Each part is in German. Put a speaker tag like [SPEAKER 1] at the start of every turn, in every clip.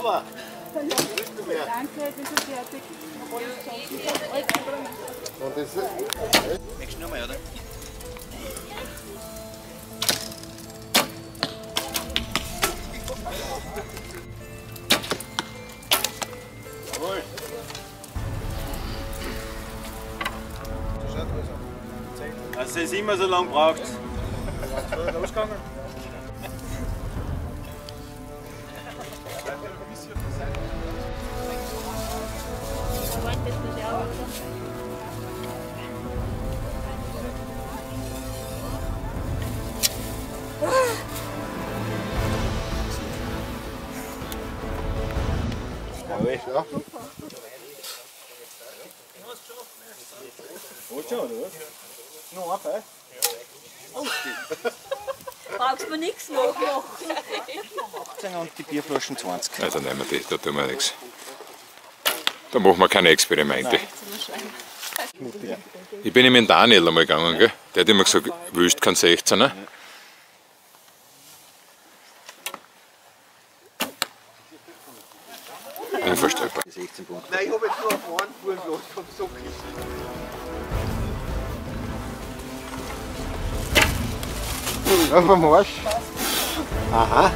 [SPEAKER 1] sauber.
[SPEAKER 2] Danke, wir sind fertig.
[SPEAKER 3] Und das
[SPEAKER 1] Möchtest du noch mal, oder? Jawohl. Dass es immer so lang braucht.
[SPEAKER 3] losgegangen. Ja.
[SPEAKER 1] Wollt schon, oder was? Noch ein Fall.
[SPEAKER 4] Brauchst du mir nichts nachmachen.
[SPEAKER 1] 18 und die Bierflaschen 20.
[SPEAKER 5] Ja, dann nehmen wir die, da tun wir nichts. Da machen wir keine Experimente. Ich bin mit Daniel einmal gegangen, gell? der hat immer gesagt, willst kein 16er? Unvorstellbar.
[SPEAKER 1] 16 Punkte.
[SPEAKER 3] Nein, ich habe jetzt nur auf einen Fuhren gelassen, vom Sockel. Auf dem Arsch. Aha.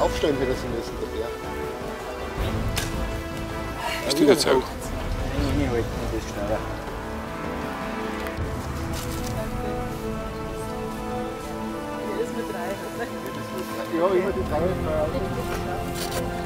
[SPEAKER 3] Aufstellen wir das am besten, der Bär.
[SPEAKER 5] Ist wieder Zeit.
[SPEAKER 1] Innehalten und das schneller.
[SPEAKER 2] Jedes mit drei.
[SPEAKER 3] Ja, immer die drei.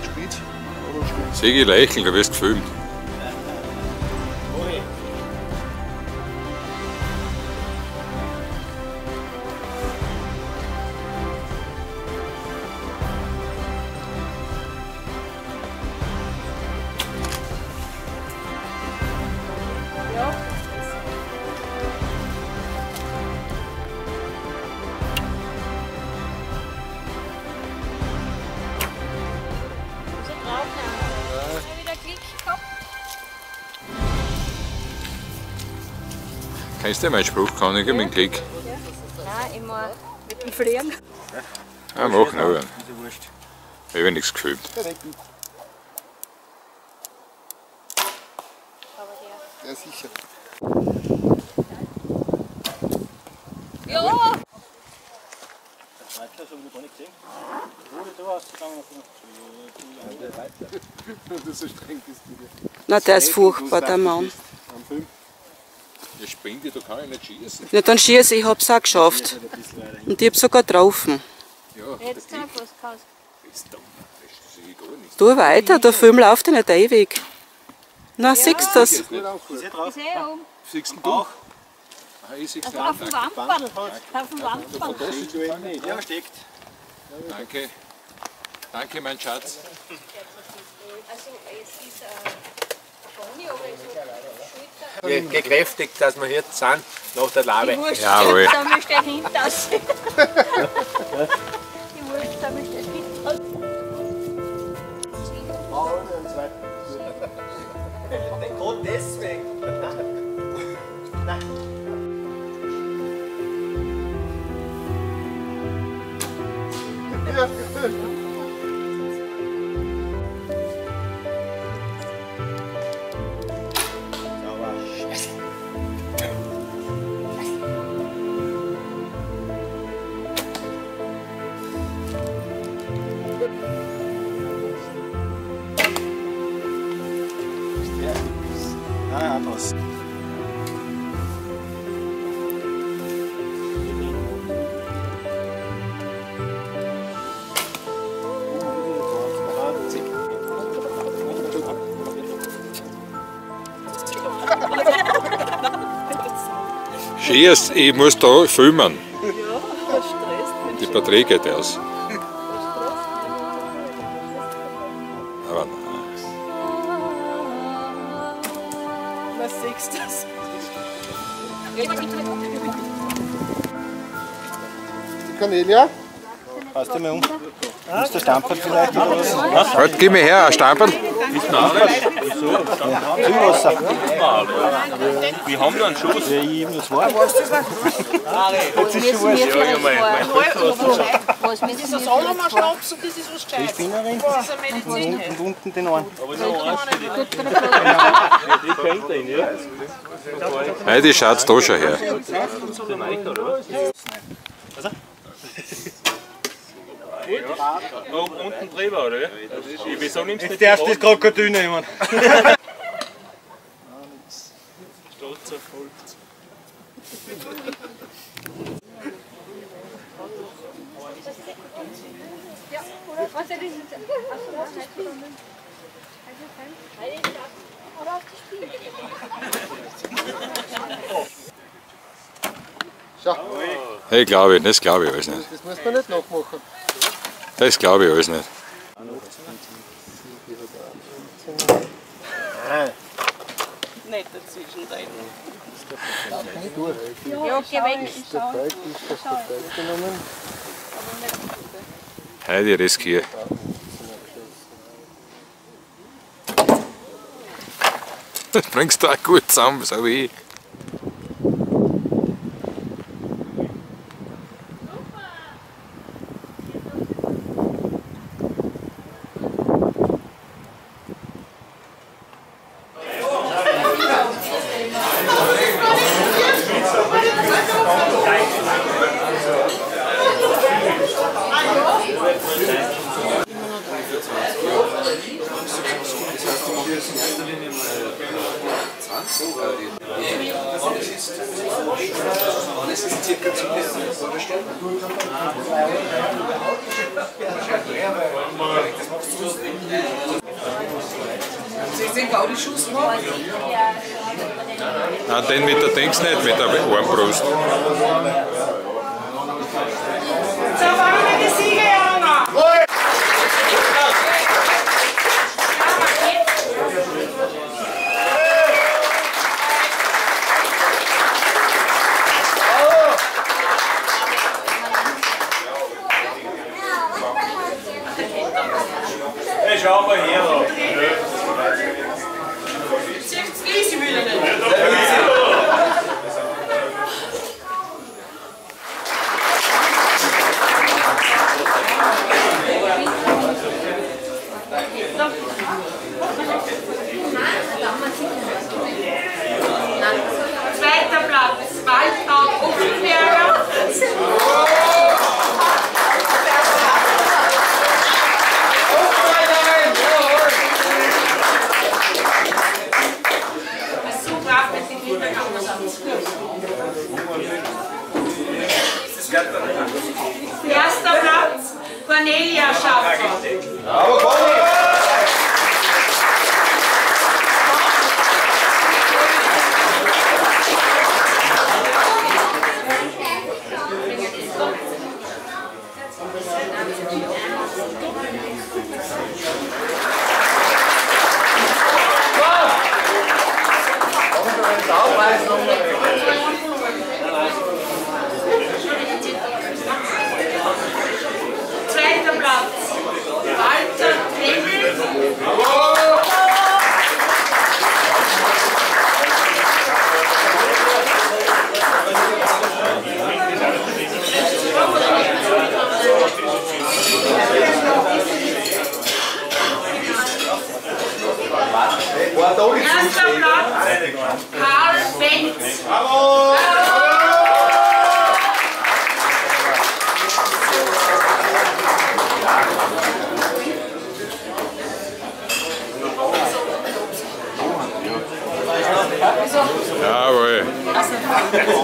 [SPEAKER 3] Gespielt?
[SPEAKER 5] Sigi lächeln, du wirst gefilmt. Kennst du meinen Spruch, kann ich mit dem Klick?
[SPEAKER 4] Nein, immer mit dem Fliegen.
[SPEAKER 5] Ja, mach noch einen.
[SPEAKER 1] Ja.
[SPEAKER 5] Ich habe nichts gefilmt.
[SPEAKER 3] Ja, sicher.
[SPEAKER 4] Ja!
[SPEAKER 1] Der Zweitler so wie gar nicht gesehen. Wurde da ausgegangen.
[SPEAKER 2] Na, der ist furchtbar, der Mann.
[SPEAKER 5] Ja, dich, da kann ich nicht schießen.
[SPEAKER 2] Ja, dann schieße ich, hab's auch geschafft. Und ich hab sogar getroffen.
[SPEAKER 5] Ja,
[SPEAKER 4] Jetzt
[SPEAKER 5] ich nicht.
[SPEAKER 2] Tu weiter, der Film läuft ja nicht ewig. Na, siehst du das?
[SPEAKER 1] Ist
[SPEAKER 4] eh oben.
[SPEAKER 5] Siehst du
[SPEAKER 1] Auch.
[SPEAKER 5] Ah, ich sehe es
[SPEAKER 4] Also auf dem
[SPEAKER 5] nicht.
[SPEAKER 4] Wamperl. Auf dem Wamperl.
[SPEAKER 3] Du nicht.
[SPEAKER 1] Ja, steckt.
[SPEAKER 5] Danke. Danke, mein Schatz.
[SPEAKER 4] Also es ist ein Pony, aber so
[SPEAKER 6] Ge- gekräftigt, dass wir hier sind nach der Labe.
[SPEAKER 4] Die Wurst
[SPEAKER 5] Jawohl.
[SPEAKER 4] Sammel steht hinter uns. Die Wurst Sammel steht hinter uns.
[SPEAKER 6] Gerade deswegen.
[SPEAKER 1] Anders.
[SPEAKER 5] Cheers, ich muss da filmen. Die Batterie geht aus.
[SPEAKER 3] Cornelia?
[SPEAKER 1] Passt du mal um? Ist der Stampfer vielleicht oder was?
[SPEAKER 5] Halt, gib mir her, ein Stempel.
[SPEAKER 1] Zuwasser.
[SPEAKER 7] Wir haben da einen Schuss.
[SPEAKER 1] Ja, ich eben das war.
[SPEAKER 4] Was müssen wir vielleicht vorher? Was müssen wir vielleicht vorher?
[SPEAKER 1] Die Spinnerin und, und unten den einen.
[SPEAKER 5] Nein, die schaut da schon her.
[SPEAKER 7] Oh, unten drüber, oder? wie? Wieso nimmst du nicht
[SPEAKER 1] Der erste ist Krokodil nehmen.
[SPEAKER 7] Stolz erfolgt?
[SPEAKER 3] Schau,
[SPEAKER 5] Hey, glaube ich, das glaube ich alles nicht.
[SPEAKER 3] das muss man nicht nachmachen.
[SPEAKER 5] Das glaube ich alles nicht.
[SPEAKER 2] Nicht dazwischen reden.
[SPEAKER 4] Ja, geh weg.
[SPEAKER 3] Der Teig ist das der Teig genommen.
[SPEAKER 5] Heidi riskiere. Das bringst du auch gut zusammen, so wie ich. Nein, den mit der Dings nicht, mit der Armbrust.
[SPEAKER 8] Yeah.